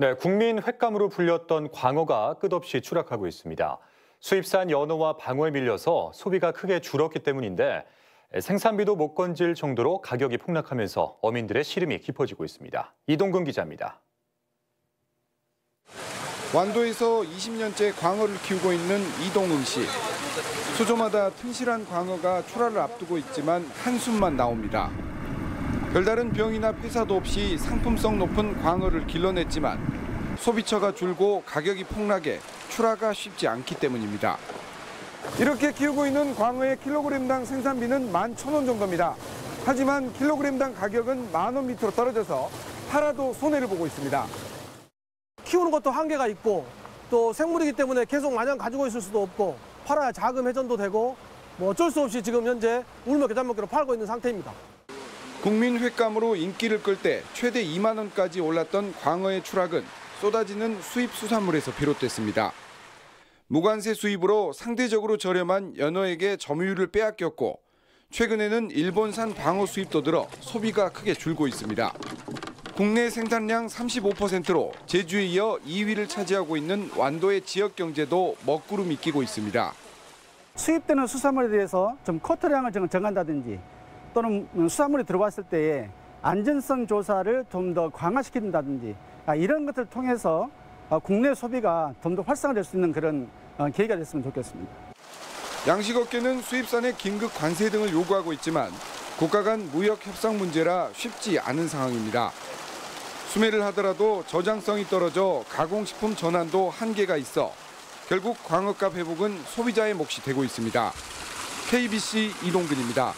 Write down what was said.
네, 국민 횟감으로 불렸던 광어가 끝없이 추락하고 있습니다. 수입산 연어와 방어에 밀려서 소비가 크게 줄었기 때문인데 생산비도 못 건질 정도로 가격이 폭락하면서 어민들의 시름이 깊어지고 있습니다. 이동근 기자입니다. 완도에서 20년째 광어를 키우고 있는 이동은 씨. 수조마다 튼실한 광어가 출하를 앞두고 있지만 한숨만 나옵니다. 별다른 병이나 폐사도 없이 상품성 높은 광어를 길러냈지만 소비처가 줄고 가격이 폭락해 출하가 쉽지 않기 때문입니다. 이렇게 키우고 있는 광어의 킬로그램당 생산비는 11,000원 정도입니다. 하지만 킬로그램당 가격은 만 원 밑으로 떨어져서 팔아도 손해를 보고 있습니다. 키우는 것도 한계가 있고 또 생물이기 때문에 계속 마냥 가지고 있을 수도 없고 팔아야 자금 회전도 되고 뭐 어쩔 수 없이 지금 현재 울며 겨자 먹기로 팔고 있는 상태입니다. 국민 횟감으로 인기를 끌 때 최대 2만 원까지 올랐던 광어의 추락은 쏟아지는 수입 수산물에서 비롯됐습니다. 무관세 수입으로 상대적으로 저렴한 연어에게 점유율을 빼앗겼고 최근에는 일본산 방어 수입도 들어 소비가 크게 줄고 있습니다. 국내 생산량 35%로 제주에 이어 2위를 차지하고 있는 완도의 지역 경제도 먹구름이 끼고 있습니다. 수입되는 수산물에 대해서 좀 코트량을 정한다든지 또는 수산물이 들어왔을 때에 안전성 조사를 좀 더 강화시킨다든지 아, 이런 것들을 통해서 아, 국내 소비가 좀 더 활성화될 수 있는 그런 어, 계기가 됐으면 좋겠습니다. 양식업계는 수입산의 긴급 관세 등을 요구하고 있지만 국가 간 무역 협상 문제라 쉽지 않은 상황입니다. 수매를 하더라도 저장성이 떨어져 가공식품 전환도 한계가 있어 결국 광어값 회복은 소비자의 몫이 되고 있습니다. KBC 이동근입니다.